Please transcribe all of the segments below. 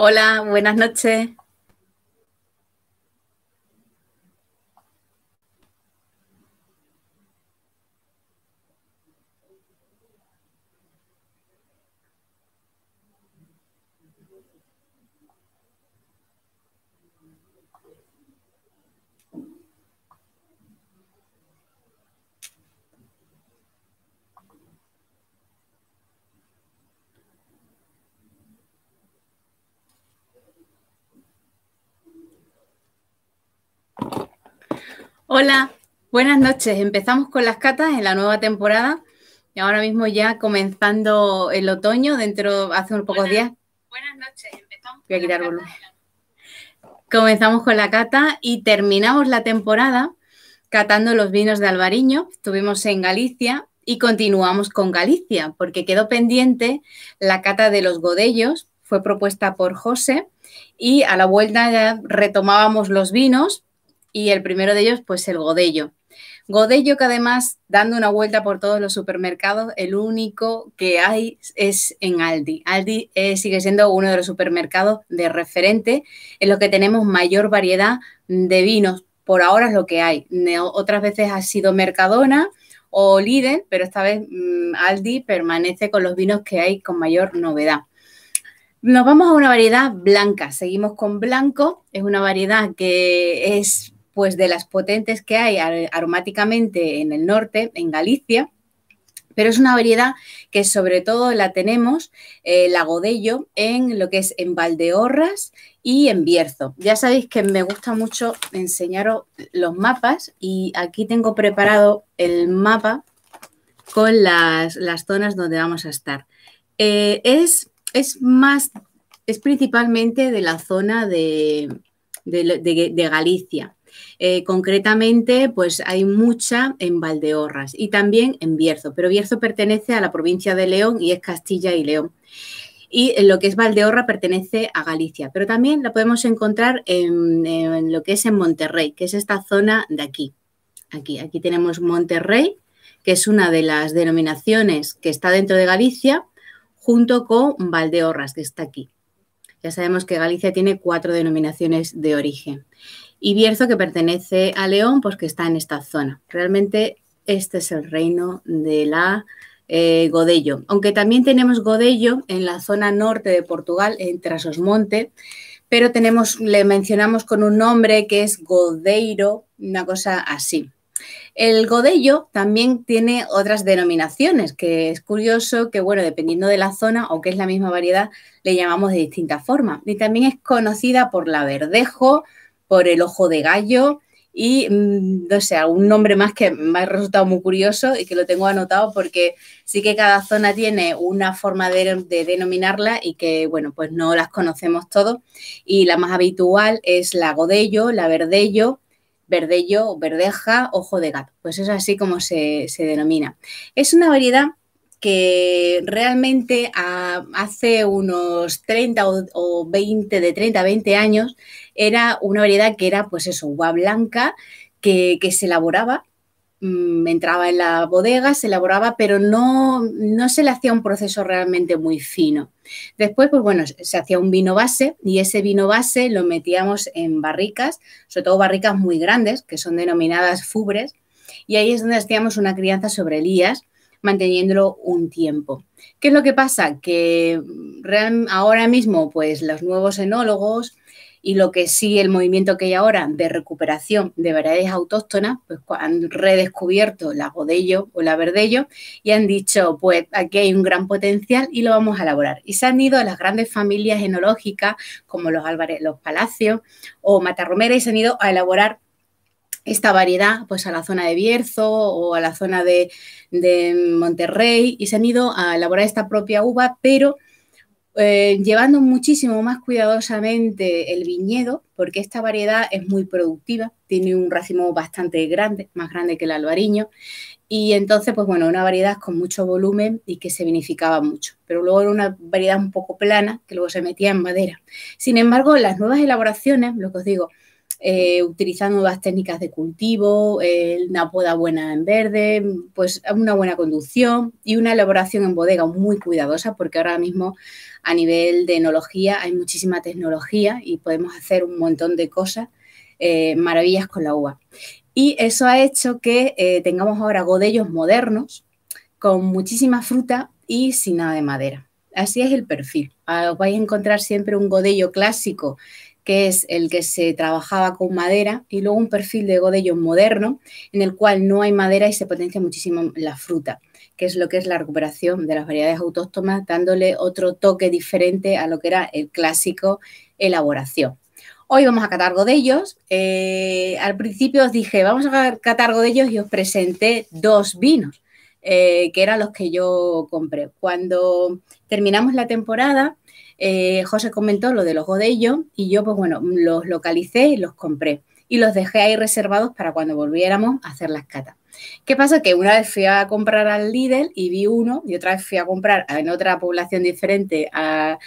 Hola, buenas noches. Hola, buenas noches. Empezamos con las catas en la nueva temporada y ahora mismo ya comenzando el otoño, dentro hace unos pocos días. Buenas noches, empezamos. Voy a quitar volumen. Comenzamos con la cata y terminamos la temporada catando los vinos de Alvariño. Estuvimos en Galicia y continuamos con Galicia porque quedó pendiente la cata de los godellos, fue propuesta por José y a la vuelta ya retomábamos los vinos y el primero de ellos, pues el Godello. Godello que además, dando una vuelta por todos los supermercados, el único que hay es en Aldi. Aldi eh, sigue siendo uno de los supermercados de referente en lo que tenemos mayor variedad de vinos. Por ahora es lo que hay. Otras veces ha sido Mercadona o Lidl, pero esta vez mm, Aldi permanece con los vinos que hay con mayor novedad. Nos vamos a una variedad blanca. Seguimos con blanco. Es una variedad que es pues de las potentes que hay aromáticamente en el norte, en Galicia, pero es una variedad que sobre todo la tenemos, eh, la Godello, en lo que es en Valdeorras y en Bierzo. Ya sabéis que me gusta mucho enseñaros los mapas y aquí tengo preparado el mapa con las, zonas donde vamos a estar. Eh, es, es, más, es principalmente de la zona de, de Galicia. Eh, concretamente, pues hay mucha en Valdeorras y también en Bierzo, pero Bierzo pertenece a la provincia de León y es Castilla y León. Y en lo que es Valdeorra pertenece a Galicia, pero también la podemos encontrar en, lo que es en Monterrey, que es esta zona de aquí. Aquí, aquí tenemos Monterrey, que es una de las denominaciones que está dentro de Galicia, junto con Valdeorras, que está aquí. Ya sabemos que Galicia tiene cuatro denominaciones de origen y Bierzo, que pertenece a León, pues que está en esta zona. Realmente este es el reino de la eh, Godello. Aunque también tenemos Godello en la zona norte de Portugal, en Trasosmonte, pero tenemos, le mencionamos con un nombre que es Godeiro, una cosa así. El godello también tiene otras denominaciones, que es curioso que, bueno, dependiendo de la zona, aunque es la misma variedad, le llamamos de distinta forma. Y también es conocida por la verdejo, por el ojo de gallo y, mm, no sé, un nombre más que me ha resultado muy curioso y que lo tengo anotado porque sí que cada zona tiene una forma de, denominarla y que, bueno, pues no las conocemos todos. Y la más habitual es la godello, la verdello, verdello, verdeja, ojo de gato. Pues es así como se, denomina. Es una variedad que realmente hace unos 30 o, 20, de 30 a 20 años, era una variedad que era, pues eso, uva blanca, que, se elaboraba, mm, entraba en la bodega, se elaboraba, pero no, no se le hacía un proceso realmente muy fino. Después, pues bueno, se hacía un vino base y ese vino base lo metíamos en barricas, sobre todo barricas muy grandes, que son denominadas fubres, y ahí es donde hacíamos una crianza sobre elías, manteniéndolo un tiempo. ¿Qué es lo que pasa? Que ahora mismo, pues los nuevos enólogos y lo que sí el movimiento que hay ahora de recuperación de variedades autóctonas, pues han redescubierto la Godello o la Verdello y han dicho, pues aquí hay un gran potencial y lo vamos a elaborar. Y se han ido a las grandes familias enológicas como los Álvarez, los Palacios o Matarromera y se han ido a elaborar esta variedad pues a la zona de Bierzo o a la zona de, de Monterrey y se han ido a elaborar esta propia uva, pero eh, llevando muchísimo más cuidadosamente el viñedo, porque esta variedad es muy productiva, tiene un racimo bastante grande, más grande que el albariño, y entonces, pues bueno, una variedad con mucho volumen y que se vinificaba mucho, pero luego era una variedad un poco plana que luego se metía en madera. Sin embargo, las nuevas elaboraciones, lo que os digo, eh, utilizando nuevas técnicas de cultivo, una poda buena en verde, pues una buena conducción y una elaboración en bodega muy cuidadosa, porque ahora mismo a nivel de enología hay muchísima tecnología y podemos hacer un montón de cosas, eh, maravillas con la uva. Y eso ha hecho que eh, tengamos ahora godellos modernos con muchísima fruta y sin nada de madera. Así es el perfil. Ah, os vais a encontrar siempre un godello clásico que es el que se trabajaba con madera, y luego un perfil de godello moderno, en el cual no hay madera y se potencia muchísimo la fruta, que es lo que es la recuperación de las variedades autóctonas, dándole otro toque diferente a lo que era el clásico elaboración. Hoy vamos a catar godellos. Eh, al principio os dije, vamos a catar godellos y os presenté dos vinos, eh, que eran los que yo compré. Cuando terminamos la temporada, eh, José comentó lo de los godellos y yo, pues bueno, los localicé y los compré y los dejé ahí reservados para cuando volviéramos a hacer las catas. ¿Qué pasa? Que una vez fui a comprar al Lidl y vi uno, y otra vez fui a comprar en otra población diferente a,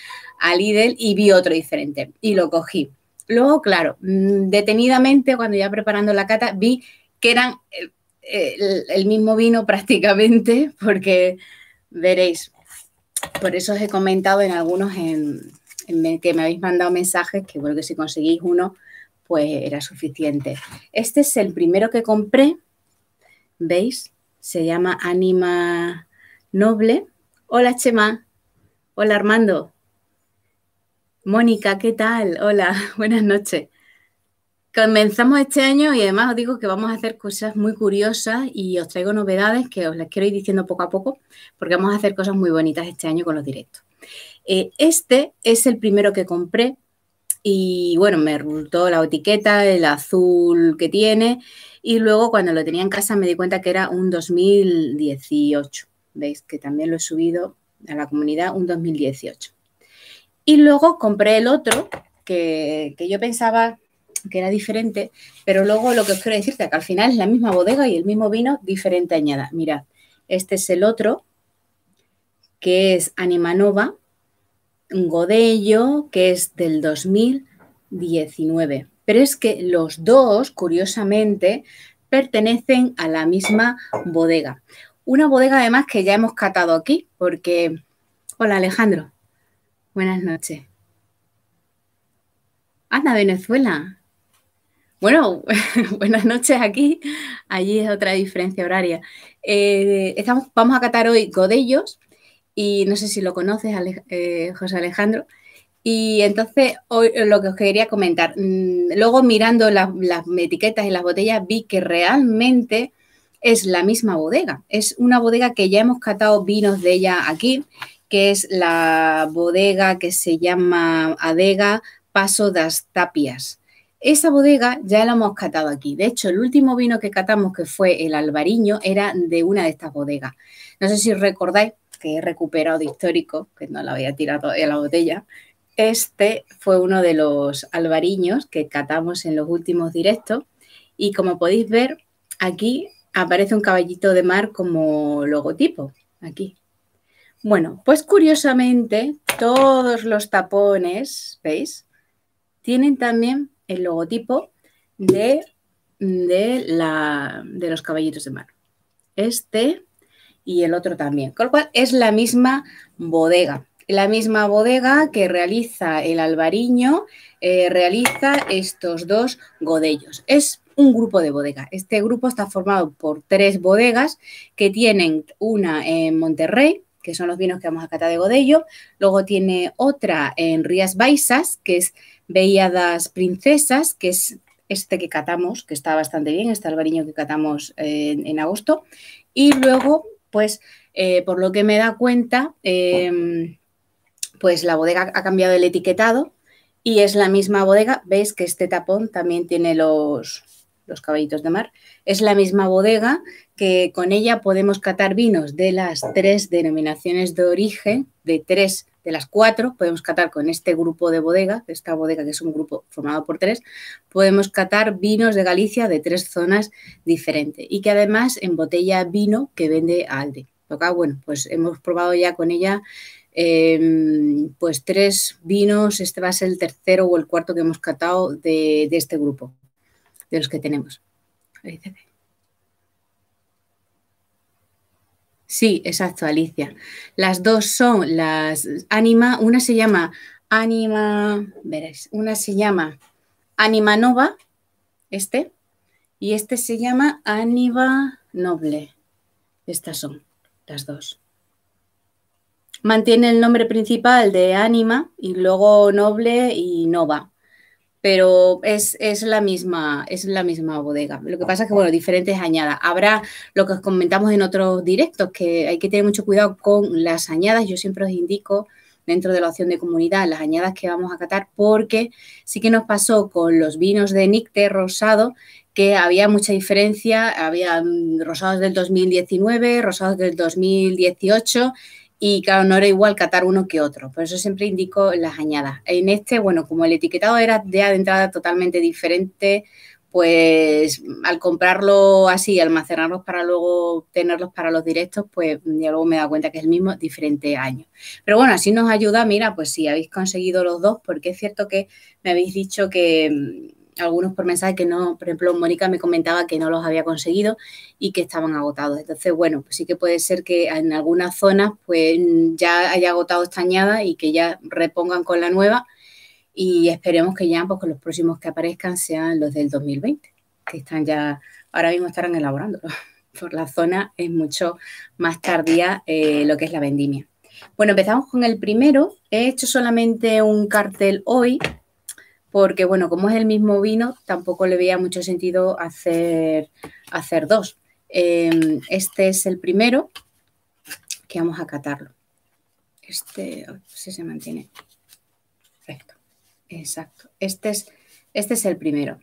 Lidl y vi otro diferente y lo cogí. Luego, claro, mm, detenidamente, cuando ya preparando la cata, vi que eran el, el mismo vino prácticamente, porque veréis, por eso os he comentado en algunos en, que me habéis mandado mensajes que bueno que si conseguís uno, pues era suficiente. Este es el primero que compré, ¿veis? Se llama Anima Noble. Hola Chema, hola Armando. Mónica, ¿qué tal? Hola, buenas noches. Comenzamos este año y además os digo que vamos a hacer cosas muy curiosas y os traigo novedades que os las quiero ir diciendo poco a poco porque vamos a hacer cosas muy bonitas este año con los directos. Eh, este es el primero que compré y bueno, me resultó la etiqueta, el azul que tiene y luego cuando lo tenía en casa me di cuenta que era un 2018. Veis que también lo he subido a la comunidad un 2018. Y luego compré el otro que, que yo pensaba que era diferente, pero luego lo que os quiero decirte que al final es la misma bodega y el mismo vino, diferente añada. Mirad, este es el otro, que es Animanova, Godello, que es del 2019. Pero es que los dos, curiosamente, pertenecen a la misma bodega. Una bodega además que ya hemos catado aquí, porque... Hola Alejandro, buenas noches. Anda, Venezuela. Bueno, buenas noches aquí. Allí es otra diferencia horaria. Eh, vamos a catar hoy Godellos y no sé si lo conoces, eh, José Alejandro. Y entonces, hoy lo que os quería comentar, mm, luego mirando las etiquetas y las botellas, vi que realmente es la misma bodega. Es una bodega que ya hemos catado vinos de ella aquí, que es la bodega que se llama Adega Paso das Tapias. Esa bodega ya la hemos catado aquí. De hecho, el último vino que catamos, que fue el albariño, era de una de estas bodegas. No sé si recordáis que he recuperado de histórico, que no la había tirado todavía la botella. Este fue uno de los albariños que catamos en los últimos directos. Y como podéis ver, aquí aparece un caballito de mar como logotipo. Aquí. Bueno, pues curiosamente, todos los tapones, ¿veis? Tienen también el logotipo de, de, la, de los caballitos de mar. Este y el otro también. Con lo cual es la misma bodega. La misma bodega que realiza el albariño, eh, realiza estos dos godellos. Es un grupo de bodega. Este grupo está formado por tres bodegas que tienen una en Monterrey, que son los vinos que vamos a catar de Godello. Luego tiene otra en Rías Baixas, que es Veíadas Princesas, que es este que catamos, que está bastante bien, este albariño que catamos en, agosto. Y luego, pues, eh, por lo que me da cuenta, em, pues la bodega ha cambiado el etiquetado y es la misma bodega. Veis que este tapón también tiene los, los caballitos de mar. Es la misma bodega que con ella podemos catar vinos de las tres denominaciones de origen, de tres de las cuatro, podemos catar con este grupo de bodega, esta bodega que es un grupo formado por tres, podemos catar vinos de Galicia de tres zonas diferentes y que además embotella vino que vende a Alde. Acá, bueno, pues hemos probado ya con ella em, pues tres vinos, este va a ser el tercero o el cuarto que hemos catado de, de este grupo de los que tenemos. Sí, exacto, Alicia. Las dos son las Anima, una se llama Anima, veréis, una se llama Anima Nova, este, y este se llama Anima Noble. Estas son las dos. Mantiene el nombre principal de Anima y luego Noble y Nova pero es, la misma, es la misma bodega. Lo que pasa es que, bueno, diferentes añadas. Habrá lo que os comentamos en otros directos, que hay que tener mucho cuidado con las añadas. Yo siempre os indico dentro de la opción de comunidad las añadas que vamos a catar, porque sí que nos pasó con los vinos de Nicte rosado que había mucha diferencia, había rosados del 2019, rosados del 2018 y claro, no era igual catar uno que otro, por eso siempre indico las añadas. En este, bueno, como el etiquetado era de entrada totalmente diferente, pues al comprarlo así, almacenarlos para luego tenerlos para los directos, pues ya luego me he dado cuenta que es el mismo, diferente año. Pero bueno, así nos ayuda, mira, pues si habéis conseguido los dos, porque es cierto que me habéis dicho que algunos por mensaje que no, por ejemplo, Mónica me comentaba que no los había conseguido y que estaban agotados. Entonces, bueno, pues sí que puede ser que en algunas zonas pues ya haya agotado esta añada y que ya repongan con la nueva y esperemos que ya pues con los próximos que aparezcan sean los del 2020, que están ya, ahora mismo estarán elaborándolo. Por la zona es mucho más tardía eh, lo que es la vendimia. Bueno, empezamos con el primero. He hecho solamente un cartel hoy porque bueno, como es el mismo vino, tampoco le veía mucho sentido hacer, hacer dos. Em, este es el primero, que vamos a catarlo. Este, si se mantiene. Perfecto, exacto. Este es, este es el primero.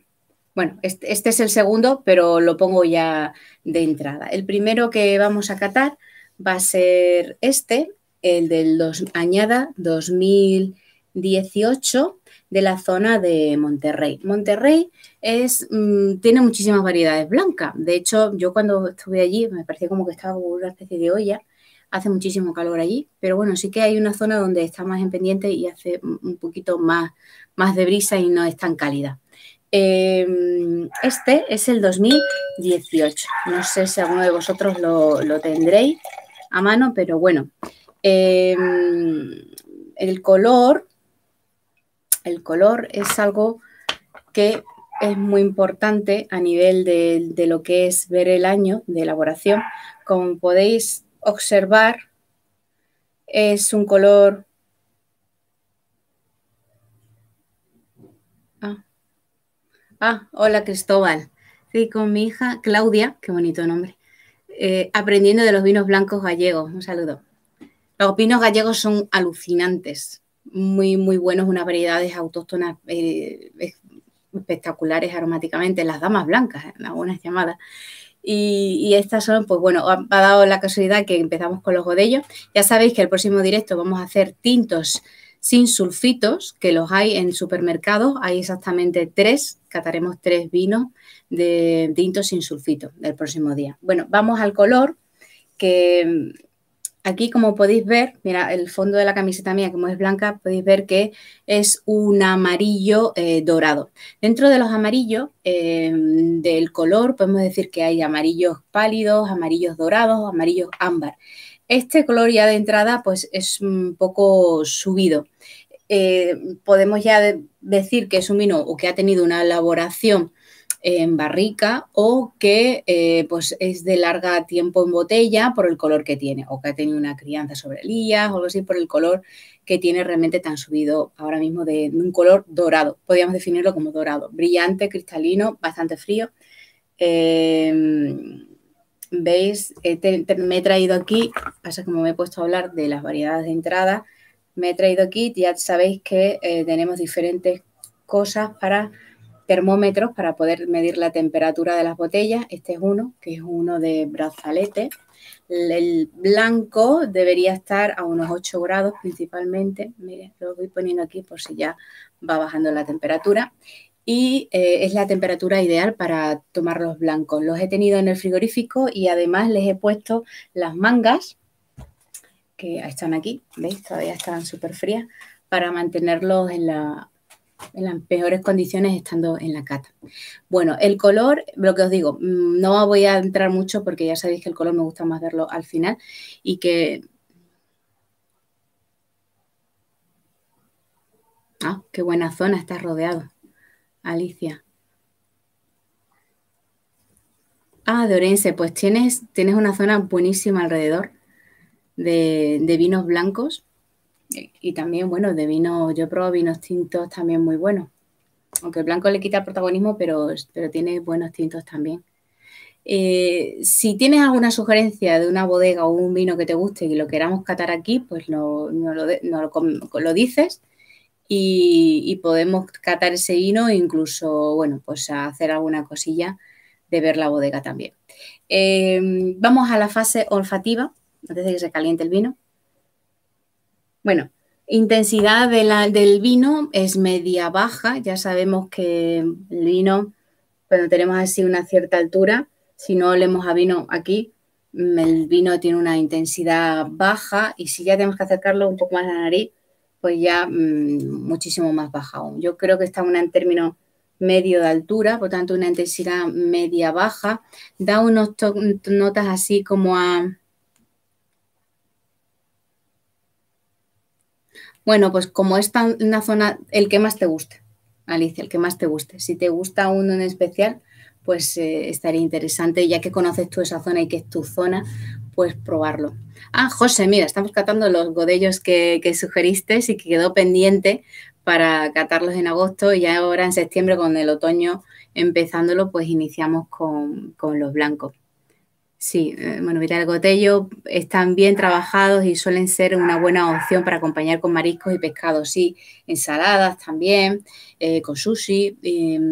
Bueno, este, este, es el segundo, pero lo pongo ya de entrada. El primero que vamos a catar va a ser este, el del dos, añada 2018 de la zona de Monterrey. Monterrey es, mm, tiene muchísimas variedades blancas. De hecho, yo cuando estuve allí me parecía como que estaba una especie de olla. Hace muchísimo calor allí, pero bueno, sí que hay una zona donde está más en pendiente y hace un poquito más, más de brisa y no es tan cálida. Em, este es el 2018. No sé si alguno de vosotros lo, tendréis a mano, pero bueno. Em, el color el color es algo que es muy importante a nivel de, lo que es ver el año de elaboración. Como podéis observar, es un color... Ah, ah hola Cristóbal. Sí, con mi hija Claudia, qué bonito nombre, eh, aprendiendo de los vinos blancos gallegos. Un saludo. Los vinos gallegos son alucinantes muy, muy buenos, unas variedades autóctonas eh, espectaculares aromáticamente, las damas blancas, en algunas llamadas. Y, estas son, pues bueno, ha, dado la casualidad que empezamos con los godellos. Ya sabéis que el próximo directo vamos a hacer tintos sin sulfitos, que los hay en supermercados. Hay exactamente tres, cataremos tres vinos de tintos sin sulfito del próximo día. Bueno, vamos al color, que Aquí, como podéis ver, mira, el fondo de la camiseta mía, como es blanca, podéis ver que es un amarillo eh, dorado. Dentro de los amarillos eh, del color, podemos decir que hay amarillos pálidos, amarillos dorados, amarillos ámbar. Este color ya de entrada, pues es un poco subido. Eh, podemos ya decir que es un vino o que ha tenido una elaboración en barrica o que eh, pues es de larga tiempo en botella por el color que tiene o que ha tenido una crianza sobre elías o algo así por el color que tiene realmente tan subido ahora mismo de, un color dorado. Podríamos definirlo como dorado, brillante, cristalino, bastante frío. Em, ¿Veis? me he traído aquí, pasa como me he puesto a hablar de las variedades de entrada, me he traído aquí, ya sabéis que eh, tenemos diferentes cosas para termómetros para poder medir la temperatura de las botellas. Este es uno, que es uno de brazalete. El blanco debería estar a unos 8 grados principalmente. Mire, lo voy poniendo aquí por si ya va bajando la temperatura. Y eh, es la temperatura ideal para tomar los blancos. Los he tenido en el frigorífico y además les he puesto las mangas, que están aquí, ¿veis? Todavía están súper frías, para mantenerlos en la, en las peores condiciones estando en la cata. Bueno, el color, lo que os digo, mm, no voy a entrar mucho porque ya sabéis que el color me gusta más verlo al final y que... Ah, qué buena zona está rodeado, Alicia. Ah, de Orense, pues tienes, tienes una zona buenísima alrededor de, de vinos blancos y también, bueno, de vino, yo he vinos tintos también muy buenos. Aunque el blanco le quita el protagonismo, pero, pero tiene buenos tintos también. Eh, si tienes alguna sugerencia de una bodega o un vino que te guste y lo queramos catar aquí, pues no, lo, lo, dices y, podemos catar ese vino e incluso, bueno, pues hacer alguna cosilla de ver la bodega también. Eh, vamos a la fase olfativa, antes de que se caliente el vino. Bueno, intensidad del vino es media baja. Ya sabemos que el vino, cuando tenemos así una cierta altura, si no olemos a vino aquí, mm, el vino tiene una intensidad baja y si ya tenemos que acercarlo un poco más a la nariz, pues ya mm, muchísimo más baja aún. Yo creo que está una en términos medio de altura, por tanto una intensidad media baja, da unos notas así como a Bueno, pues como es una zona, el que más te guste, Alicia, el que más te guste. Si te gusta uno en especial, pues eh, estaría interesante, ya que conoces tú esa zona y que es tu zona, pues probarlo. Ah, José, mira, estamos catando los godellos que, sugeriste y que quedó pendiente para catarlos en agosto y ahora en septiembre con el otoño empezándolo, pues iniciamos con los blancos. Sí, eh, bueno, mira, el gotello están bien trabajados y suelen ser una buena opción para acompañar con mariscos y pescados. Sí, ensaladas también, eh, con sushi,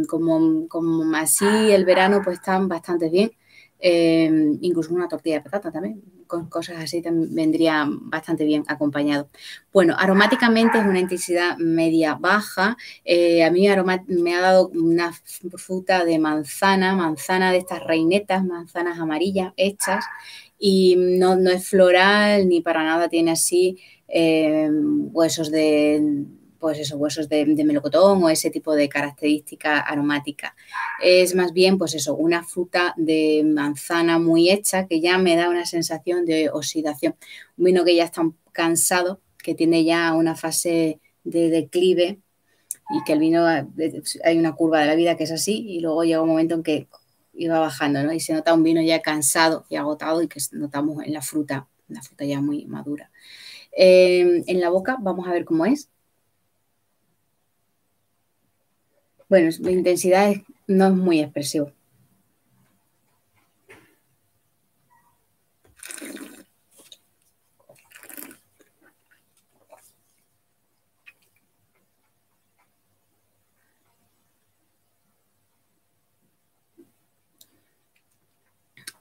como, como así el verano pues están bastante bien. Em, incluso una tortilla de patata también, con cosas así también vendría bastante bien acompañado. Bueno, aromáticamente es una intensidad media baja. Eh, a mí me ha dado una fruta de manzana, manzana de estas reinetas, manzanas amarillas hechas, y no, no es floral ni para nada tiene así em, huesos de pues esos huesos de, melocotón o ese tipo de característica aromática. Es más bien, pues eso, una fruta de manzana muy hecha que ya me da una sensación de oxidación. Un vino que ya está cansado, que tiene ya una fase de declive y que el vino, hay una curva de la vida que es así y luego llega un momento en que iba bajando, ¿no? Y se nota un vino ya cansado y agotado y que notamos en la fruta, la fruta ya muy madura. Eh, en la boca vamos a ver cómo es. Bueno, la intensidad no es muy expresivo.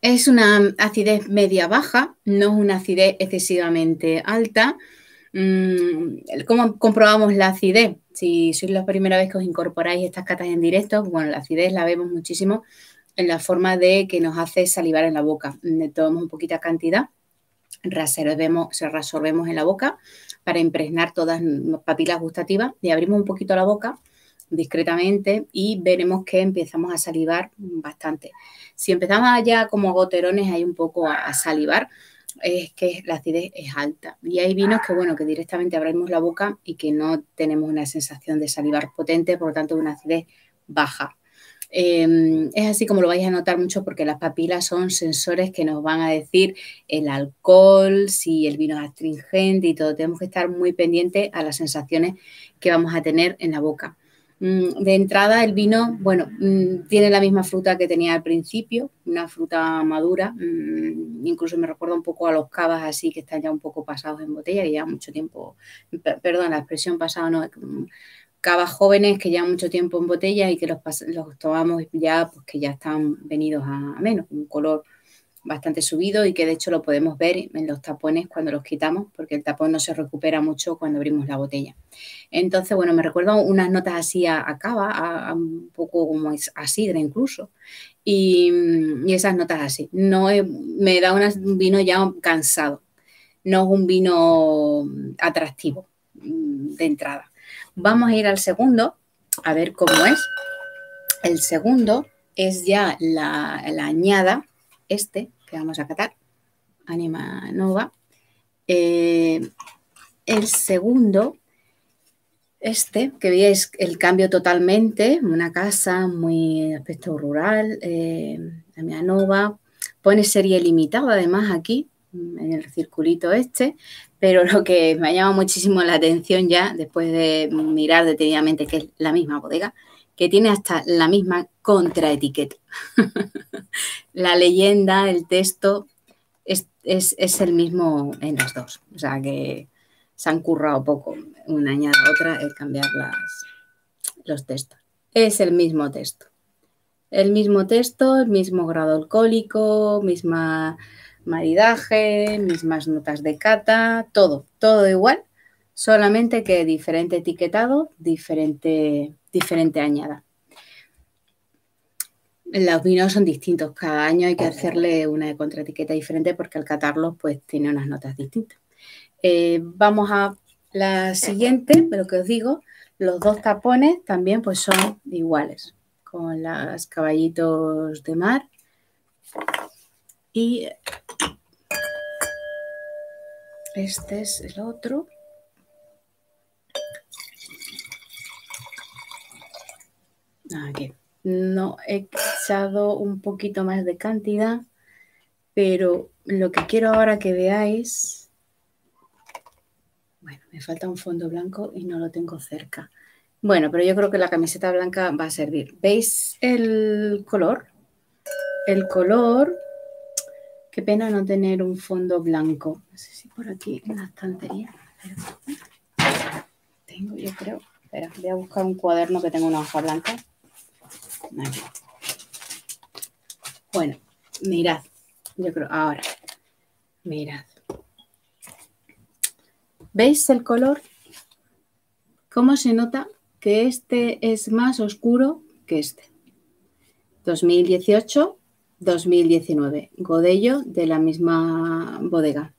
Es una acidez media baja, no es una acidez excesivamente alta. Mm, ¿Cómo comprobamos la acidez? Si sois la primera vez que os incorporáis estas catas en directo, bueno, la acidez la vemos muchísimo en la forma de que nos hace salivar en la boca. Tomamos un poquita cantidad, se resorbemos en la boca para impregnar todas las papilas gustativas y abrimos un poquito la boca discretamente y veremos que empezamos a salivar bastante. Si empezamos ya como goterones hay un poco a salivar, es que la acidez es alta. Y hay vinos que, bueno, que directamente abrimos la boca y que no tenemos una sensación de salivar potente, por lo tanto, una acidez baja. Em, es así como lo vais a notar mucho porque las papilas son sensores que nos van a decir el alcohol, si el vino es astringente y todo. Tenemos que estar muy pendientes a las sensaciones que vamos a tener en la boca. Mm, de entrada, el vino, bueno, mm, tiene la misma fruta que tenía al principio, una fruta madura, mm, incluso me recuerda un poco a los cavas así que están ya un poco pasados en botella, y ya mucho tiempo, perdón, la expresión pasada no, cavas jóvenes que llevan mucho tiempo en botella y que los, los tomamos ya, pues que ya están venidos a menos, un color bastante subido y que de hecho lo podemos ver en los tapones cuando los quitamos, porque el tapón no se recupera mucho cuando abrimos la botella. Entonces, bueno, me recuerdo unas notas así a, cava, a, un poco como a sidra incluso, y, esas notas así. No me da un vino ya cansado, no es un vino atractivo mm, de entrada. Vamos a ir al segundo, a ver cómo es. El segundo es ya la, añada, este que vamos a catar, Anima Nova. Eh, el segundo, este, que veis el cambio totalmente, una casa muy aspecto rural, eh, Anima Nova, pone serie limitada además aquí, en el circulito este, pero lo que me ha llamado muchísimo la atención ya, después de mirar detenidamente que es la misma bodega, que tiene hasta la misma contraetiqueta. la leyenda, el texto, es, el mismo en las dos. O sea que se han currado poco una añada a otra el cambiar las, los textos. Es el mismo texto. El mismo texto, el mismo grado alcohólico, misma maridaje, mismas notas de cata, todo, todo igual, solamente que diferente etiquetado, diferente, diferente añada. Los vinos son distintos, cada año hay que hacerle una contraetiqueta diferente porque al catarlos pues tiene unas notas distintas. Eh, vamos a la siguiente, lo que os digo, los dos tapones también pues son iguales, con los caballitos de mar y este es el otro. Aquí. No he echado un poquito más de cantidad, pero lo que quiero ahora que veáis... Bueno, me falta un fondo blanco y no lo tengo cerca. Bueno, pero yo creo que la camiseta blanca va a servir. ¿Veis el color? El color Qué pena no tener un fondo blanco. No sé si por aquí en la estantería. Tengo, yo creo. Espera, voy a buscar un cuaderno que tenga una hoja blanca. Bueno, mirad. Yo creo, ahora. Mirad. ¿Veis el color? ¿Cómo se nota que este es más oscuro que este? 2018 2019. Godello de la misma bodega.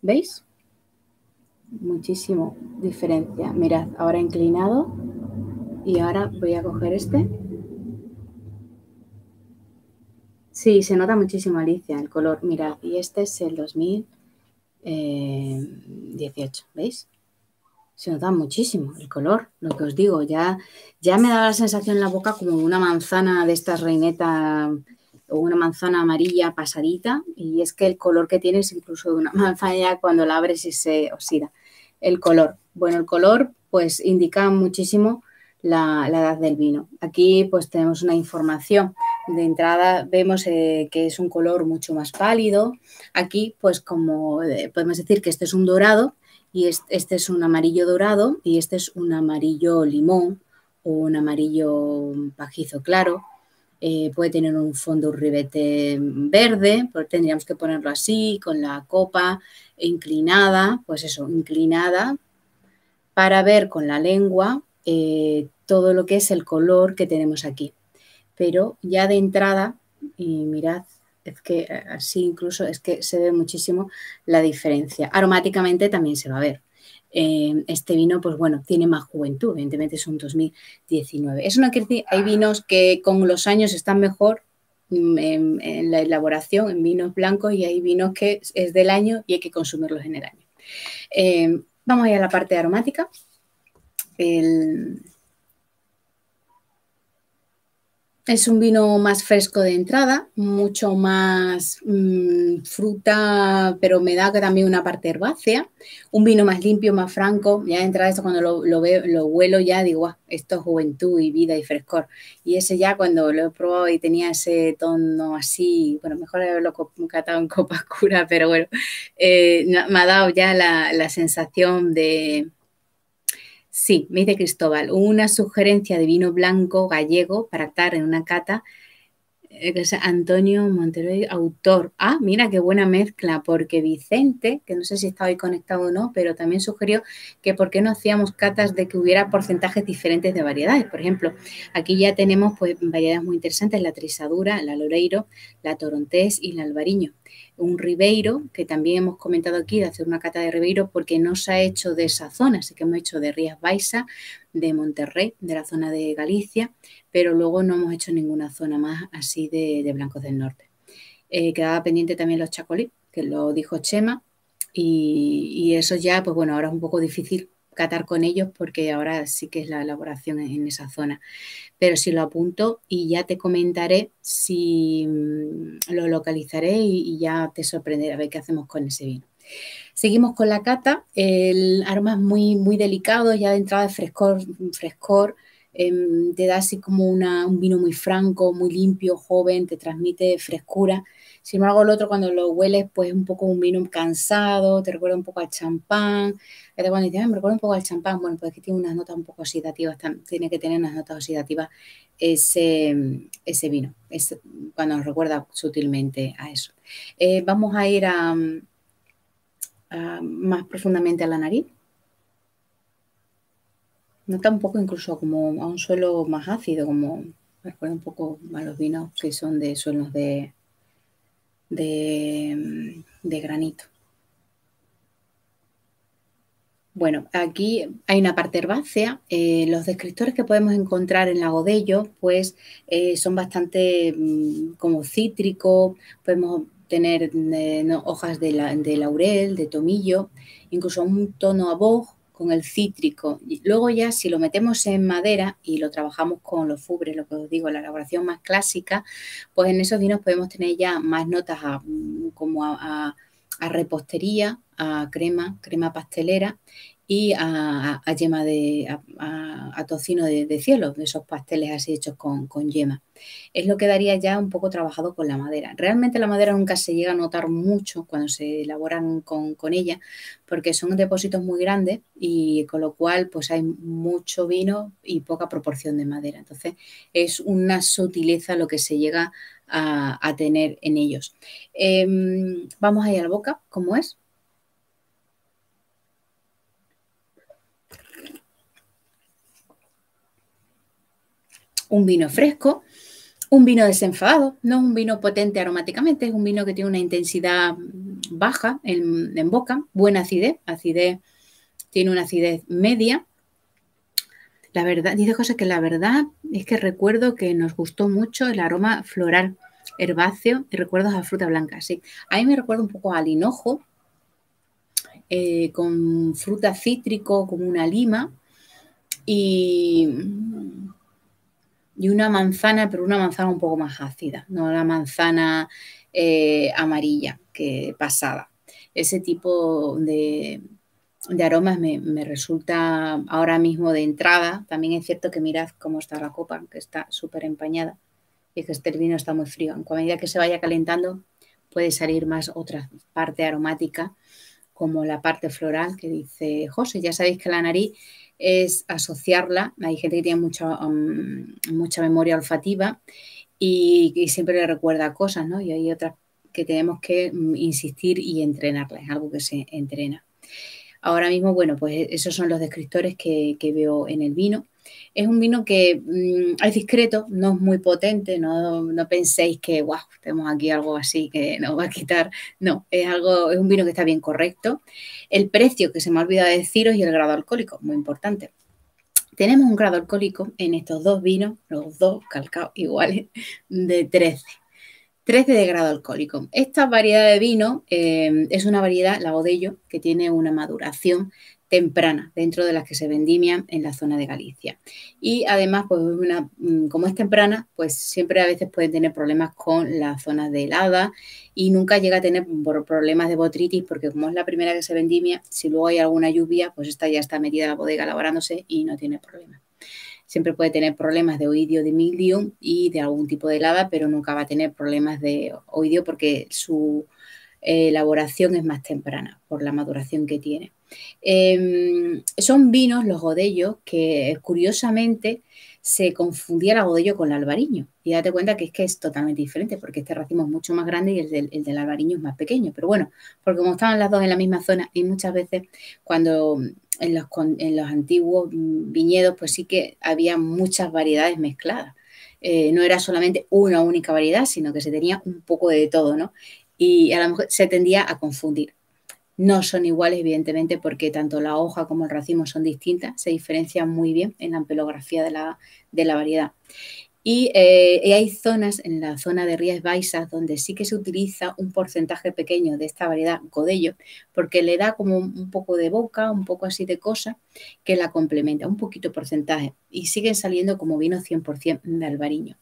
¿Veis? Muchísimo diferencia. Mirad, ahora inclinado y ahora voy a coger este. Sí, se nota muchísimo, Alicia, el color. Mirad, y este es el 2018, ¿veis? Se nota muchísimo el color, lo que os digo. Ya, ya me da la sensación en la boca como una manzana de estas reinetas o una manzana amarilla pasadita y es que el color que tiene es incluso una manzana cuando la abres y se oxida. El color. Bueno, el color pues indica muchísimo la, edad del vino. Aquí pues tenemos una información. De entrada vemos eh, que es un color mucho más pálido. Aquí pues como eh, podemos decir que este es un dorado y este es un amarillo dorado y este es un amarillo limón o un amarillo pajizo claro eh, puede tener un fondo ribete verde, pues tendríamos que ponerlo así, con la copa inclinada, pues eso, inclinada, para ver con la lengua todo lo que es el color que tenemos aquí. Pero ya de entrada, y mirad, es que eh, así incluso es que se ve muchísimo la diferencia. Aromáticamente también se va a ver. Eh, este vino, pues bueno, tiene más juventud, evidentemente es un 2019. Eso no quiere decir, hay vinos que con los años están mejor mm, en, la elaboración, en vinos blancos, y hay vinos que es del año y hay que consumirlos en el año. Eh, vamos a ir a la parte aromática. El, Es un vino más fresco de entrada, mucho más mm, fruta, pero me da también una parte herbácea. Un vino más limpio, más franco. Ya de entrada, esto cuando lo, veo, lo huelo ya digo, esto es juventud y vida y frescor. Y ese ya cuando lo he probado y tenía ese tono así, bueno, mejor haberlo catado en copa oscura, pero bueno, eh, me ha dado ya la sensación de, Sí, me dice Cristóbal, una sugerencia de vino blanco gallego para estar en una cata. Eh, Antonio Monterrey, autor. Ah, mira qué buena mezcla, porque Vicente, que no sé si está hoy conectado o no, pero también sugirió que por qué no hacíamos catas de que hubiera porcentajes diferentes de variedades. Por ejemplo, aquí ya tenemos pues, variedades muy interesantes, la trisadura, la loreiro, la torontés y la albariño un Ribeiro, que también hemos comentado aquí de hacer una cata de Ribeiro porque no se ha hecho de esa zona, así que hemos hecho de Rías Baixa, de Monterrey, de la zona de Galicia, pero luego no hemos hecho ninguna zona más así de, Blancos del Norte. Eh, quedaba pendiente también los chacolí, que lo dijo Chema, y, y, eso ya, pues bueno, ahora es un poco difícil catar con ellos porque ahora sí que es la elaboración en esa zona. Pero si lo apunto y ya te comentaré si mm, lo localizaré y, ya te sorprenderá a ver qué hacemos con ese vino. Seguimos con la cata. El aroma es muy, muy delicado, ya de entrada de frescor, frescor em, te da así como un vino muy franco, muy limpio, joven, te transmite frescura. Sin embargo, el otro cuando lo hueles, pues un poco un vino cansado, te recuerda un poco al champán. te cuando dices, me recuerda un poco al champán, bueno, pues que tiene unas notas un poco oxidativas, tiene que tener unas notas oxidativas ese, ese vino, es, cuando nos recuerda sutilmente a eso. Eh, vamos a ir más profundamente a la nariz. Nota un poco incluso como a un suelo más ácido, como me recuerda un poco a los vinos que son de suelos de, de, granito. Bueno, aquí hay una parte herbácea. Eh, los descriptores que podemos encontrar en la Godello, pues eh, son bastante mm, como cítrico. Podemos tener eh, hojas de, de, laurel, de tomillo, incluso un tono a boj con el cítrico. Luego ya si lo metemos en madera y lo trabajamos con los fubres, lo que os digo, la elaboración más clásica, pues en esos vinos podemos tener ya más notas como a, a repostería, a crema, crema pastelera y a, yema de, a, tocino de, cielo, de esos pasteles así hechos con, yema. Es lo que daría ya un poco trabajado con la madera. Realmente la madera nunca se llega a notar mucho cuando se elaboran con, ella, porque son depósitos muy grandes y con lo cual pues hay mucho vino y poca proporción de madera. Entonces es una sutileza lo que se llega a, tener en ellos. Em, vamos a ir a la boca, ¿cómo es? Un vino fresco, un vino desenfadado, no es un vino potente aromáticamente, es un vino que tiene una intensidad baja en, boca, buena acidez, acidez, tiene una acidez media. La verdad, dice José que la verdad es que recuerdo que nos gustó mucho el aroma floral herbáceo y recuerdos a fruta blanca. Sí, a mí me recuerda un poco al hinojo, eh, con fruta cítrico, como una lima, y y una manzana, pero una manzana un poco más ácida, no la manzana eh, amarilla que pasada. Ese tipo de, aromas me, resulta ahora mismo de entrada. También es cierto que mirad cómo está la copa, que está súper empañada y que este vino está muy frío. a medida que se vaya calentando puede salir más otra parte aromática como la parte floral que dice José. Ya sabéis que la nariz es asociarla. Hay gente que tiene mucha, um, mucha memoria olfativa y, siempre le recuerda cosas, ¿no? Y hay otras que tenemos que mm, insistir y entrenarla, es algo que se entrena. Ahora mismo, bueno, pues esos son los descriptores que veo en el vino. Es un vino que mm, es discreto, no es muy potente, no, penséis que wow, tenemos aquí algo así que nos va a quitar. No, es algo, es un vino que está bien correcto. El precio que se me ha olvidado deciros y el grado alcohólico, muy importante. Tenemos un grado alcohólico en estos dos vinos, los dos calcados iguales, de 13. 13 de grado alcohólico. Esta variedad de vino eh, es una variedad, la Bodello, que tiene una maduración temprana dentro de las que se vendimian en la zona de Galicia. Y además, pues mm, como es temprana, pues siempre a veces pueden tener problemas con la zona de helada y nunca llega a tener problemas de botritis porque como es la primera que se vendimia, si luego hay alguna lluvia, pues esta ya está metida en la bodega elaborándose y no tiene problema. Siempre puede tener problemas de oidio, de milium y de algún tipo de helada, pero nunca va a tener problemas de oidio porque su elaboración es más temprana por la maduración que tiene. Em, son vinos, los godellos, que curiosamente se confundía el godello con el albariño. Y date cuenta que es que es totalmente diferente, porque este racimo es mucho más grande y el del, albariño es más pequeño. Pero bueno, porque como estaban las dos en la misma zona, y muchas veces cuando en los, en los antiguos viñedos, pues sí que había muchas variedades mezcladas. Eh, no era solamente una única variedad, sino que se tenía un poco de todo, ¿no? Y a lo mejor se tendía a confundir. No son iguales, evidentemente, porque tanto la hoja como el racimo son distintas, se diferencian muy bien en la ampelografía de la, de la variedad. Eh, y, hay zonas, en la zona de Rías Baixas, donde sí que se utiliza un porcentaje pequeño de esta variedad Godello, porque le da como un poco de boca, un poco así de cosa, que la complementa, un poquito porcentaje, y siguen saliendo como vino 100% de albariño.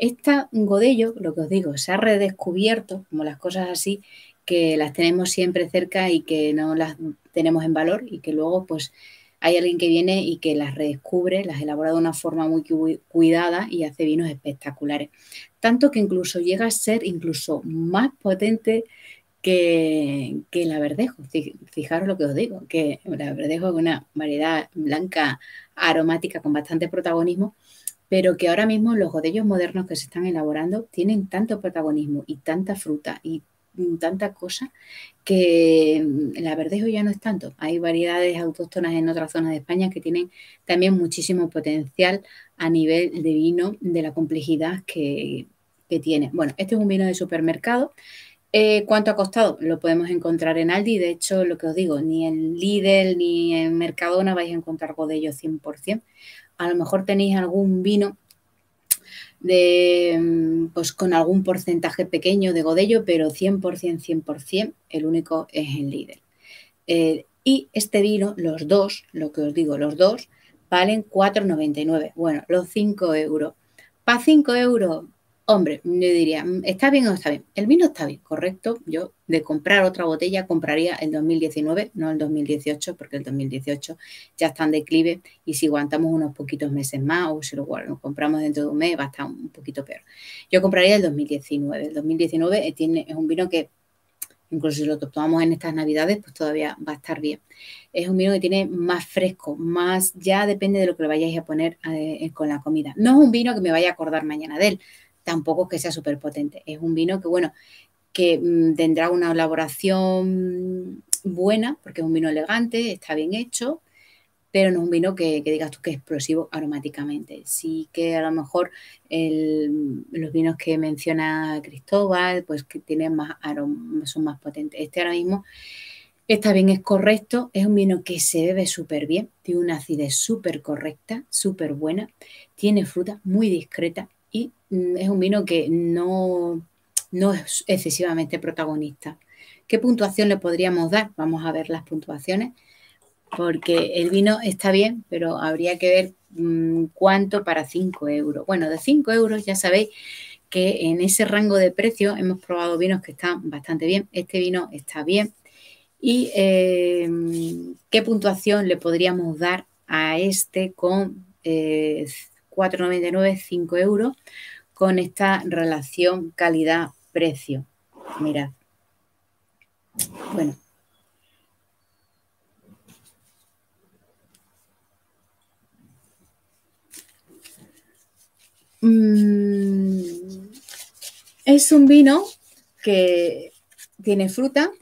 Esta Godello, lo que os digo, se ha redescubierto, como las cosas así, que las tenemos siempre cerca y que no las tenemos en valor y que luego pues hay alguien que viene y que las redescubre, las elabora de una forma muy cuidada y hace vinos espectaculares. Tanto que incluso llega a ser incluso más potente que, que la verdejo. Fijaros lo que os digo, que la verdejo es una variedad blanca aromática con bastante protagonismo, pero que ahora mismo los godellos modernos que se están elaborando tienen tanto protagonismo y tanta fruta y tanta cosa que mm, la verdejo ya no es tanto. Hay variedades autóctonas en otras zonas de España que tienen también muchísimo potencial a nivel de vino, de la complejidad que, tiene. Bueno, este es un vino de supermercado. Eh, ¿Cuánto ha costado? Lo podemos encontrar en Aldi. De hecho, lo que os digo, ni en Lidl ni en Mercadona vais a encontrar Godello 100%. A lo mejor tenéis algún vino de, mm, pues con algún porcentaje pequeño de Godello, pero 100%, 100%, el único es el líder. Eh, y este vino, los dos, lo que os digo, los dos, valen 4,99. Bueno, los 5 euros. Para 5 euros, Hombre, yo diría, mm, ¿está bien o está bien? El vino está bien, correcto. Yo de comprar otra botella compraría el 2019, no el 2018, porque el 2018 ya está en declive y si aguantamos unos poquitos meses más o si lo, compramos dentro de un mes va a estar un poquito peor. Yo compraría el 2019. El 2019 eh, es un vino que incluso si lo tomamos en estas navidades, pues todavía va a estar bien. Es un vino que tiene más fresco, más, ya depende de lo que le vayáis a poner eh, con la comida. No es un vino que me vaya a acordar mañana de él, tampoco que sea súper potente. Es un vino que, bueno, que mm, tendrá una elaboración buena, porque es un vino elegante, está bien hecho, pero no es un vino que, digas tú que es explosivo aromáticamente. Sí que a lo mejor los vinos que menciona Cristóbal, pues que tienen más aromas, son más potentes. Este ahora mismo está bien, es correcto, es un vino que se bebe súper bien, tiene una acidez súper correcta, súper buena, tiene fruta muy discreta, es un vino que no, no es excesivamente protagonista. ¿Qué puntuación le podríamos dar? Vamos a ver las puntuaciones, porque el vino está bien, pero habría que ver mm, cuánto para 5 euros. Bueno, de 5 euros ya sabéis que en ese rango de precio hemos probado vinos que están bastante bien. Este vino está bien. ¿Y em, qué puntuación le podríamos dar a este con eh, 4,99, 5 euros, con esta relación calidad-precio. Mirad. Bueno. Mm, es un vino que tiene fruta,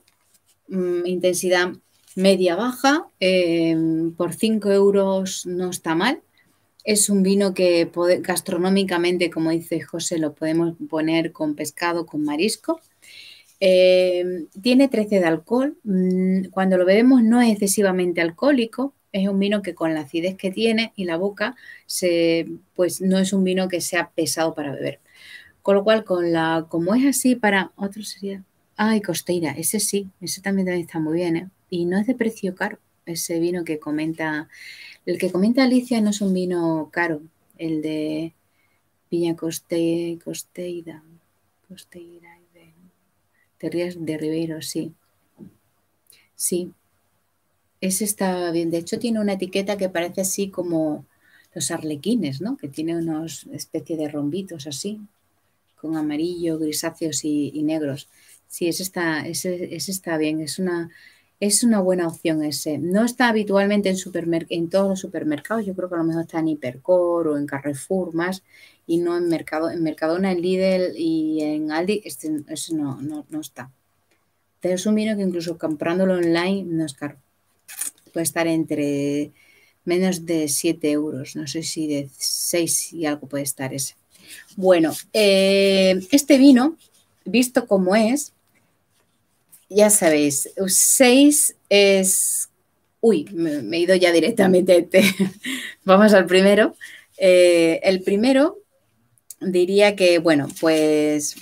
mm, intensidad media-baja, eh, por 5 euros no está mal. Es un vino que gastronómicamente, como dice José, lo podemos poner con pescado, con marisco. Eh, tiene 13 de alcohol. Mm, cuando lo bebemos no es excesivamente alcohólico. Es un vino que con la acidez que tiene y la boca, pues no es un vino que sea pesado para beber. Con lo cual, como es así para otro sería, ay, Costeira, ese sí, ese también está muy bien, ¿eh? y no es de precio caro. Ese vino que comenta el que comenta Alicia no es un vino caro, el de Viña Coste, Costeira, Costeira de, de Ribeiro, sí. Sí, ese está bien. De hecho, tiene una etiqueta que parece así como los arlequines, ¿no? Que tiene unos especie de rombitos así, con amarillo, grisáceos y, negros. Sí, ese está, ese, ese está bien. Es una, es una buena opción ese. No está habitualmente en, en todos los supermercados, yo creo que a lo mejor está en Hipercor o en Carrefour más, y no en Mercado, en Mercadona, en Lidl y en Aldi, este, no, no, está. Pero es un vino que incluso comprándolo online no es caro. Puede estar entre menos de 7 euros, no sé si de 6 y algo puede estar ese. Bueno, eh, este vino, visto como es, ya sabéis, 6 es... Uy, me, he ido ya directamente. Vamos al primero. Eh, el primero diría que, bueno, pues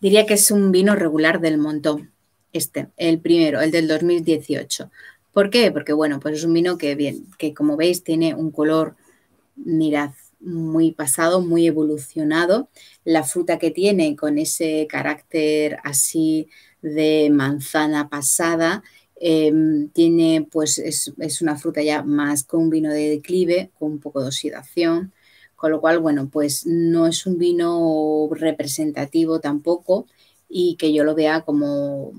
diría que es un vino regular del montón. Este, el primero, el del 2018. ¿Por qué? Porque, bueno, pues es un vino que, bien, que como veis tiene un color, mirad, muy pasado, muy evolucionado. La fruta que tiene con ese carácter así de manzana pasada, em, tiene, pues es, es, una fruta ya más con un vino de declive, con un poco de oxidación, con lo cual, bueno, pues no es un vino representativo tampoco y que yo lo vea como,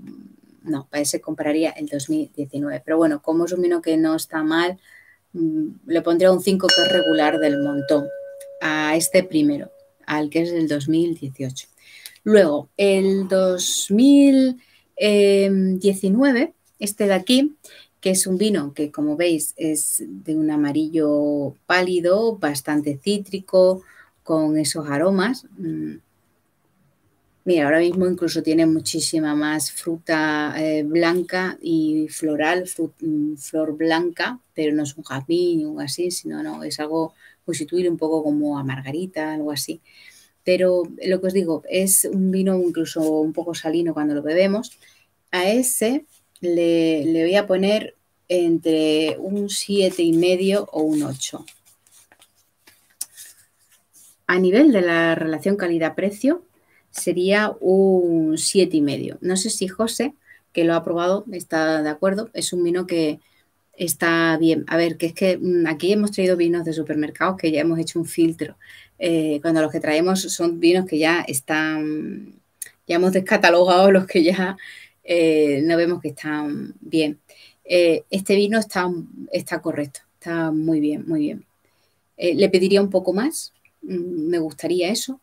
no, para ese compraría el 2019. Pero bueno, como es un vino que no está mal, le pondría un 5 que es regular del montón a este primero, al que es el 2018. Luego, el 2019, este de aquí, que es un vino que, como veis, es de un amarillo pálido, bastante cítrico, con esos aromas. Mira, ahora mismo incluso tiene muchísima más fruta eh, blanca y floral, mm, flor blanca, pero no es un jazmín o así, sino no, es algo constituir un poco como a margarita, algo así. Pero lo que os digo, es un vino incluso un poco salino cuando lo bebemos. A ese le, le voy a poner entre un 7,5 o un 8. A nivel de la relación calidad-precio, sería un siete y medio. No sé si José, que lo ha probado, está de acuerdo. Es un vino que está bien. A ver, que es que mm, aquí hemos traído vinos de supermercados que ya hemos hecho un filtro. Eh, cuando los que traemos son vinos que ya están, ya hemos descatalogado los que ya eh, no vemos que están bien. Eh, este vino está, está correcto, está muy bien, muy bien. le pediría un poco más, mm, me gustaría eso,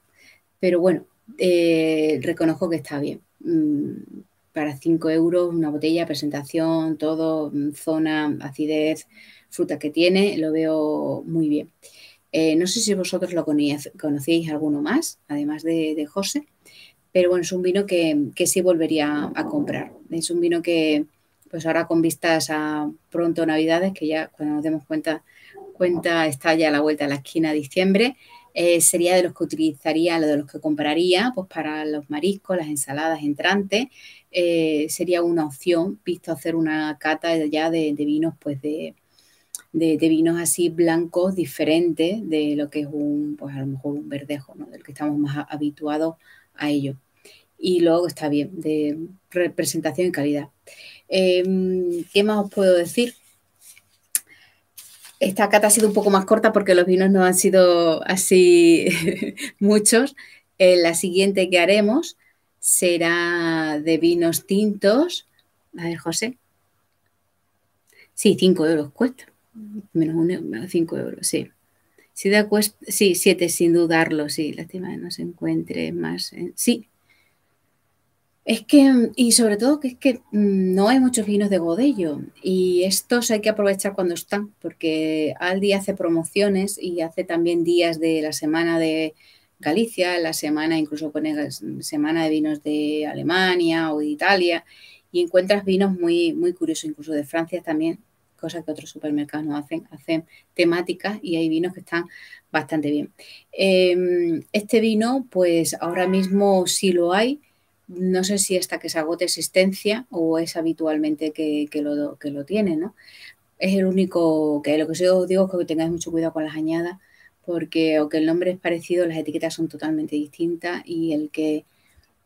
pero bueno, eh, reconozco que está bien. Mm, para 5 euros, una botella, presentación, todo, mm, zona, acidez, fruta que tiene, lo veo muy bien. Eh, no sé si vosotros lo conocéis alguno más, además de, José, pero bueno, es un vino que, sí volvería a comprar. Es un vino que, pues ahora con vistas a pronto Navidades, que ya cuando nos demos cuenta, cuenta está ya a la vuelta de la esquina de diciembre, eh, sería de los que utilizaría, de los que compraría, pues para los mariscos, las ensaladas entrantes, eh, sería una opción, visto hacer una cata ya de, vinos, pues de, vinos así blancos diferentes de lo que es un, pues a lo mejor un verdejo, ¿no? Del que estamos más habituados a ello. Y luego está bien, de representación y calidad. Em, ¿Qué más os puedo decir? Esta cata ha sido un poco más corta porque los vinos no han sido así muchos. Eh, la siguiente que haremos será de vinos tintos. A ver, José. Sí, 5 euros cuesta. Menos un 5 euros, sí. Sí, de sí, 7 sin dudarlo, sí. Lástima que no se encuentre más. sí, es que, y sobre todo que es que mm, no hay muchos vinos de Godello y estos hay que aprovechar cuando están, porque Aldi hace promociones y hace también días de la semana de Galicia, la semana incluso pone semana de vinos de Alemania o de Italia y encuentras vinos muy, muy curiosos, incluso de Francia también, cosa que otros supermercados no hacen, hacen temáticas y hay vinos que están bastante bien. Em, este vino, pues ahora mismo sí lo hay no sé si hasta que se agote existencia o es habitualmente que, lo, que lo tiene, ¿no? Es el único que lo que yo os digo es que tengáis mucho cuidado con las añadas, porque aunque el nombre es parecido, las etiquetas son totalmente distintas y el que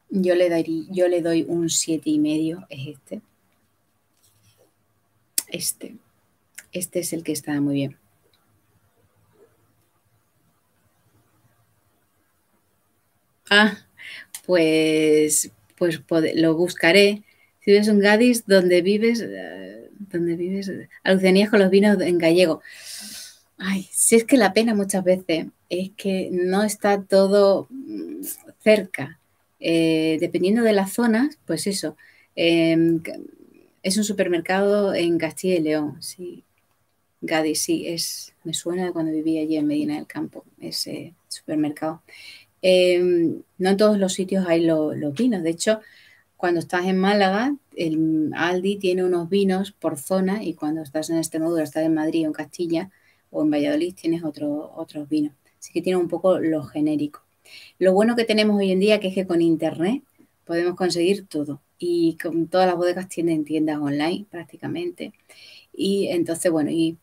yo le, yo le doy un siete y medio es este. Este. Este es el que está muy bien. Ah, pues, pues lo buscaré. Si ves un Gadis donde vives, eh, donde vives, alucinías con los vinos en gallego. Ay, si es que la pena muchas veces es que no está todo mm, cerca. Eh, dependiendo de las zonas, pues eso. Em, es un supermercado en Castilla y León, sí. Gadis, sí, es, me suena de cuando vivía allí en Medina del Campo, ese supermercado. Em, no en todos los sitios hay los vinos. De hecho, cuando estás en Málaga, el Aldi tiene unos vinos por zona y cuando estás en Extremadura, estás en Madrid o en Castilla o en Valladolid, tienes otros vinos. Así que tiene un poco lo genérico. Lo bueno que tenemos hoy en día que es que con Internet podemos conseguir todo y con todas las bodegas tienen tiendas online prácticamente. Y entonces, bueno, y,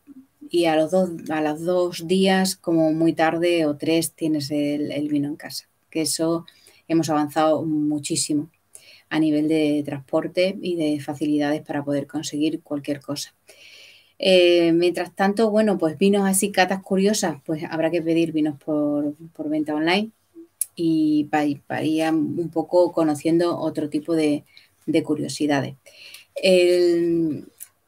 a, los dos, a los dos días, como muy tarde o tres, tienes el, vino en casa. Que eso hemos avanzado muchísimo a nivel de transporte y de facilidades para poder conseguir cualquier cosa. Eh, mientras tanto, bueno, pues vinos así, catas curiosas, pues habrá que pedir vinos por, venta online y para, ir un poco conociendo otro tipo de, de curiosidades.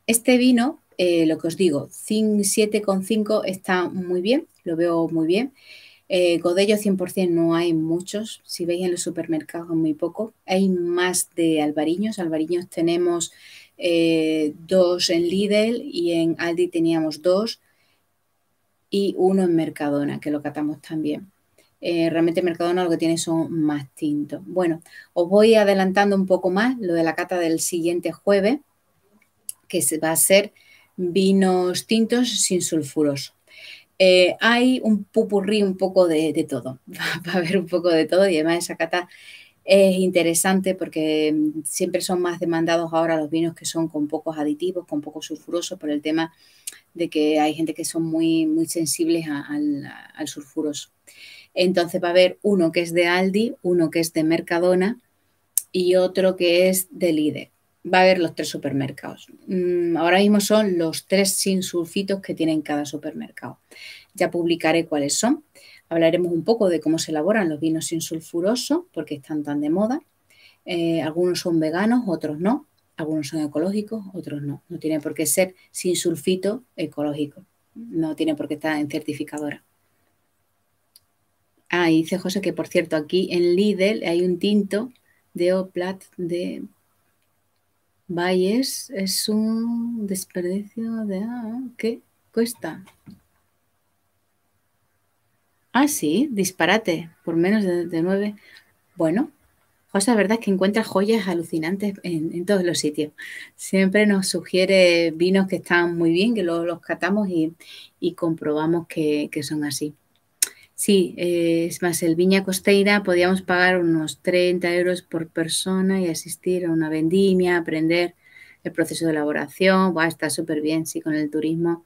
este vino, eh, lo que os digo, 7,5 está muy bien, lo veo muy bien. Eh, Godello 100% no hay muchos, si veis en los supermercados muy poco. Hay más de albariños, albariños tenemos eh, dos en Lidl y en Aldi teníamos dos y uno en Mercadona, que lo catamos también. Eh, realmente Mercadona lo que tiene son más tintos. Bueno, os voy adelantando un poco más lo de la cata del siguiente jueves, que va a ser vinos tintos sin sulfuroso. Eh, hay un pupurrí un poco de, todo, va a haber un poco de todo y además esa cata es interesante porque siempre son más demandados ahora los vinos que son con pocos aditivos, con poco sulfuroso, por el tema de que hay gente que son muy, muy sensibles al sulfuroso. Entonces va a haber uno que es de Aldi, uno que es de Mercadona y otro que es de Lidl. Va a haber los tres supermercados. Mm, ahora mismo son los tres sin sulfitos que tienen cada supermercado. Ya publicaré cuáles son. Hablaremos un poco de cómo se elaboran los vinos sin sulfuroso, porque están tan de moda. Eh, algunos son veganos, otros no. Algunos son ecológicos, otros no. No tiene por qué ser sin sulfito ecológico. No tiene por qué estar en certificadora. Ah, y dice José que, por cierto, aquí en Lidl hay un tinto de Oplat de Valles. Es un desperdicio de... Ah, ¿Qué cuesta? Ah, sí, disparate, por menos de, de 9. Bueno, José, la verdad es que encuentra joyas alucinantes en, todos los sitios. Siempre nos sugiere vinos que están muy bien, que los, catamos y, comprobamos que son así. Sí, eh, es más, el Viña Costeira podíamos pagar unos 30 euros por persona y asistir a una vendimia, aprender el proceso de elaboración. Va, está súper bien, sí, con el turismo.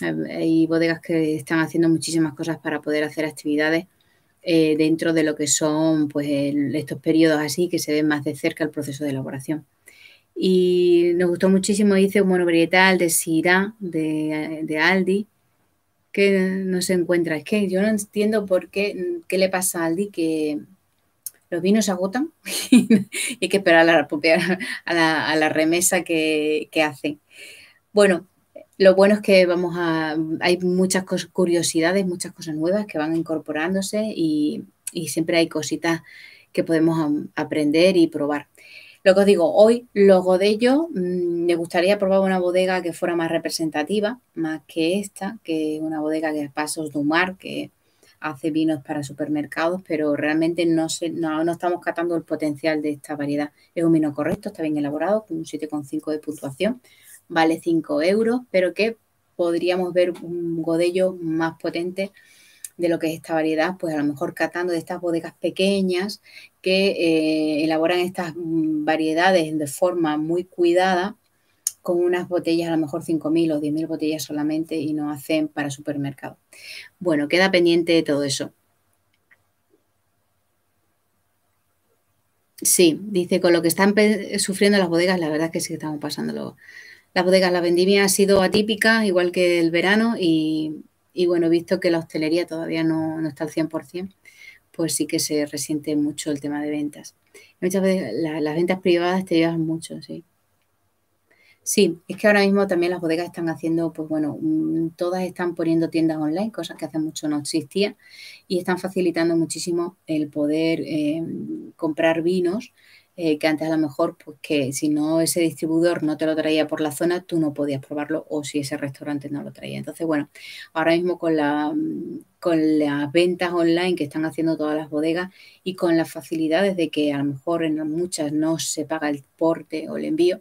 Eh, hay bodegas que están haciendo muchísimas cosas para poder hacer actividades eh, dentro de lo que son pues, estos periodos así que se ven más de cerca el proceso de elaboración. Y nos gustó muchísimo, dice un monovarietal de Syrah de Aldi, que no se encuentra. Es que yo no entiendo por qué, qué le pasa a Aldi que los vinos se agotan y hay que esperar a la, a la, remesa que, que, hacen. Bueno, lo bueno es que vamos a, hay muchas curiosidades, muchas cosas nuevas que van incorporándose y, y siempre hay cositas que podemos aprender y probar. Lo que os digo, hoy los Godello mm, me gustaría probar una bodega que fuera más representativa, más que esta, que una bodega que es Pasos Dumar, que hace vinos para supermercados, pero realmente no, no, estamos catando el potencial de esta variedad. Es un vino correcto, está bien elaborado, con un 7,5 de puntuación, vale 5 euros, pero que podríamos ver un Godello más potente de lo que es esta variedad, pues a lo mejor catando de estas bodegas pequeñas que eh, elaboran estas variedades de forma muy cuidada, con unas botellas, a lo mejor 5.000 o 10.000 botellas solamente y no hacen para supermercado. Bueno, queda pendiente de todo eso. Sí, dice, con lo que están sufriendo las bodegas, la verdad es que sí que estamos pasando Las bodegas, la vendimia ha sido atípica, igual que el verano, y, y bueno, visto que la hostelería todavía no, está al 100%, pues sí que se resiente mucho el tema de ventas. Muchas veces las ventas privadas te llevan mucho, sí. Sí, es que ahora mismo también las bodegas están haciendo, pues bueno, mm, todas están poniendo tiendas online, cosas que hace mucho no existía, y están facilitando muchísimo el poder eh, comprar vinos eh, que antes a lo mejor, pues que si no ese distribuidor no te lo traía por la zona, tú no podías probarlo o si ese restaurante no lo traía. Entonces, bueno, ahora mismo con, con las ventas online que están haciendo todas las bodegas y con las facilidades de que a lo mejor en muchas no se paga el porte o el envío,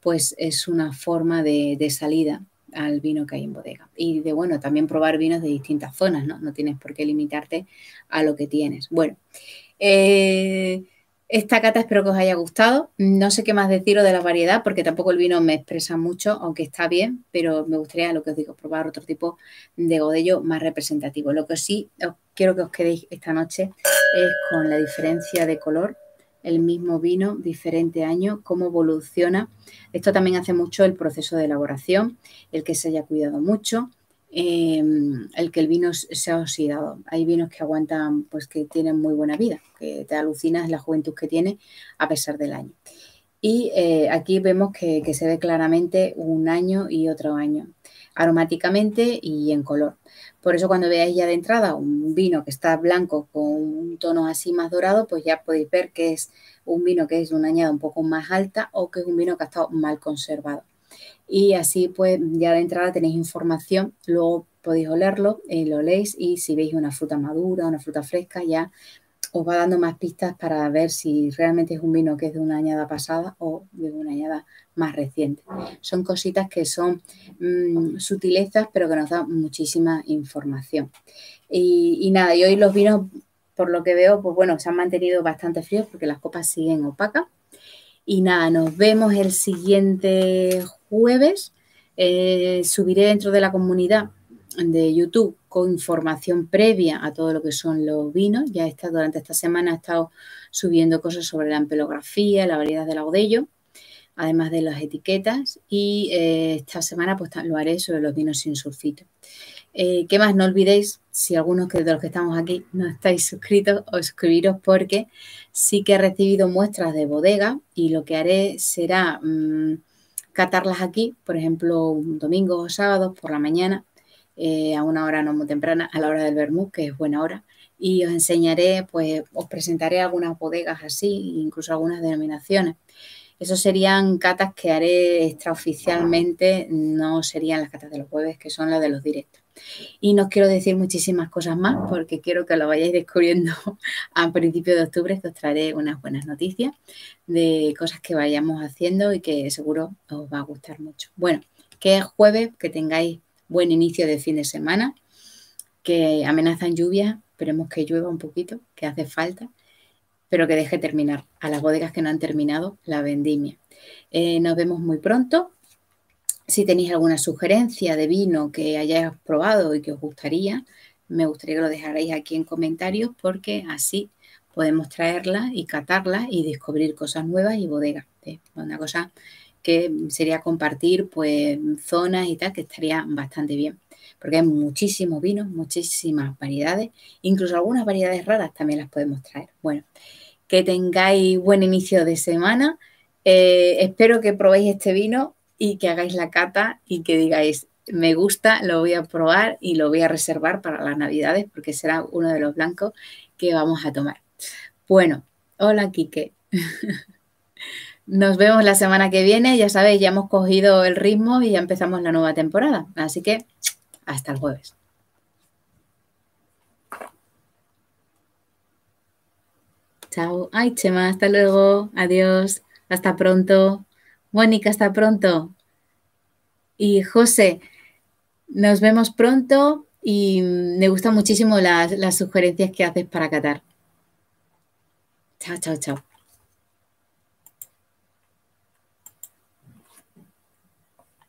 pues es una forma de, de salida al vino que hay en bodega. Y de, bueno, también probar vinos de distintas zonas, ¿no? No tienes por qué limitarte a lo que tienes. Bueno, eh, esta cata espero que os haya gustado. No sé qué más deciros de la variedad porque tampoco el vino me expresa mucho, aunque está bien, pero me gustaría, lo que os digo, probar otro tipo de godello más representativo. Lo que sí quiero que os quedéis esta noche es con la diferencia de color, el mismo vino, diferente año, cómo evoluciona. Esto también hace mucho el proceso de elaboración, el que se haya cuidado mucho, Em, el que el vino se ha oxidado. Hay vinos que aguantan, pues que tienen muy buena vida, que te alucinas la juventud que tiene a pesar del año. Y eh, aquí vemos que, se ve claramente un año y otro año, aromáticamente y en color. Por eso cuando veáis ya de entrada un vino que está blanco con un tono así más dorado, pues ya podéis ver que es un vino que es de una añada un poco más alta o que es un vino que ha estado mal conservado y así pues ya de entrada tenéis información, luego podéis olerlo, eh, lo leéis y si veis una fruta madura, una fruta fresca, ya os va dando más pistas para ver si realmente es un vino que es de una añada pasada o de una añada más reciente. Son cositas que son mm, sutilezas, pero que nos dan muchísima información. Y, y, nada, y hoy los vinos, por lo que veo, pues bueno, se han mantenido bastante fríos porque las copas siguen opacas. Y nada, nos vemos el siguiente jueves. Eh, subiré dentro de la comunidad de YouTube con información previa a todo lo que son los vinos. Ya está, durante esta semana he estado subiendo cosas sobre la empelografía, la variedad del laudello, además de las etiquetas. Y eh, esta semana pues lo haré sobre los vinos sin sulfito. Eh, ¿Qué más? No olvidéis, si algunos de los que estamos aquí no estáis suscritos, os suscribiros porque sí que he recibido muestras de bodega y lo que haré será mm, catarlas aquí, por ejemplo, un domingo o sábado por la mañana, eh, a una hora no muy temprana, a la hora del vermut, que es buena hora, y os enseñaré, pues os presentaré algunas bodegas así, incluso algunas denominaciones. Esos serían catas que haré extraoficialmente, no serían las catas de los jueves, que son las de los directos. Y no quiero decir muchísimas cosas más porque quiero que lo vayáis descubriendo a principios de octubre, os traeré unas buenas noticias de cosas que vayamos haciendo y que seguro os va a gustar mucho. Bueno, que es jueves, que tengáis buen inicio de fin de semana, que amenazan lluvia, esperemos que llueva un poquito, que hace falta, pero que deje terminar a las bodegas que no han terminado la vendimia. Eh, nos vemos muy pronto si tenéis alguna sugerencia de vino que hayáis probado y que os gustaría, me gustaría que lo dejarais aquí en comentarios porque así podemos traerla y catarla y descubrir cosas nuevas y bodegas. Una cosa que sería compartir pues zonas y tal, que estaría bastante bien. Porque hay muchísimos vinos, muchísimas variedades, incluso algunas variedades raras también las podemos traer. Bueno, que tengáis buen inicio de semana. Eh, espero que probéis este vino y que hagáis la cata y que digáis, me gusta, lo voy a probar y lo voy a reservar para las navidades porque será uno de los blancos que vamos a tomar. Bueno, hola Quique. Nos vemos la semana que viene. Ya sabéis, ya hemos cogido el ritmo y ya empezamos la nueva temporada. Así que hasta el jueves. Chao. Ay, Chema, hasta luego. Adiós. Hasta pronto. Mónica, hasta pronto. Y José, nos vemos pronto y me gustan muchísimo las, las sugerencias que haces para Qatar. Chao, chao, chao.